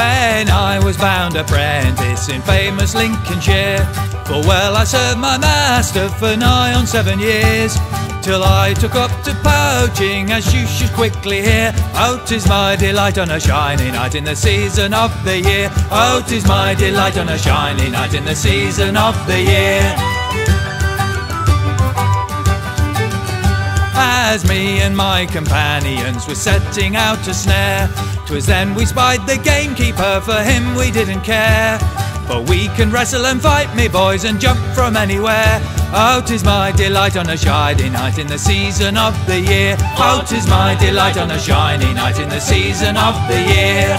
When I was bound apprentice in famous Lincolnshire, for well I served my master for nigh on seven years. Till I took up to poaching, as you should quickly hear. Oh, 'tis my delight on a shiny night in the season of the year. Oh, 'tis my delight on a shiny night in the season of the year. As me and my companions were setting out to snare, 'twas then we spied the gamekeeper, for him we didn't care. But we can wrestle and fight, me boys, and jump from anywhere. Oh, 'tis my delight on a shiny night in the season of the year. Oh, 'tis my delight on a shiny night in the season of the year.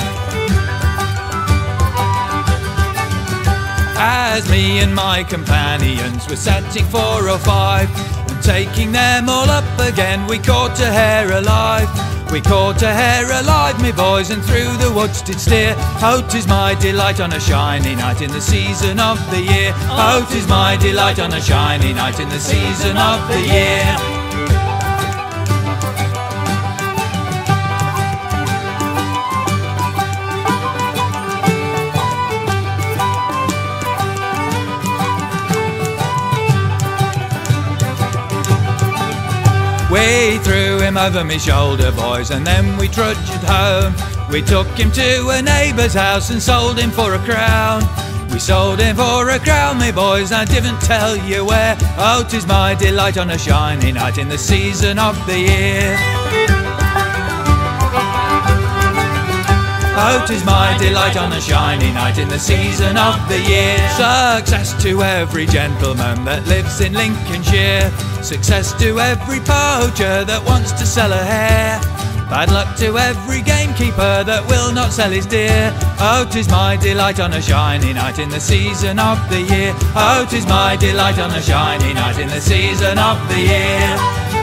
As me and my companions were setting four or five and taking them all up again, we caught a hare alive. We caught a hare alive, me boys, and through the woods did steer. Oh, 'tis my delight on a shiny night in the season of the year. Oh, 'tis my delight on a shiny night in the season of the year. We threw him over me shoulder, boys, and then we trudged home. We took him to a neighbour's house and sold him for a crown. We sold him for a crown, me boys, I didn't tell you where. Oh, 'tis my delight on a shiny night in the season of the year. Oh, 'tis my delight on a shiny night in the season of the year. Success to every gentleman that lives in Lincolnshire. Success to every poacher that wants to sell a hare. Bad luck to every gamekeeper that will not sell his deer. Oh, 'tis my delight on a shiny night in the season of the year. Oh, 'tis my delight on a shiny night in the season of the year.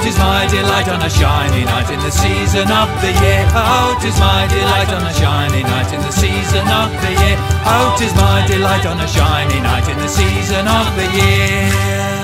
Oh, 'tis my delight on a shiny night in the season of the year. Oh, 'tis my delight on a shiny night in the season of the year. Oh, 'tis my delight on a shiny night in the season of the year.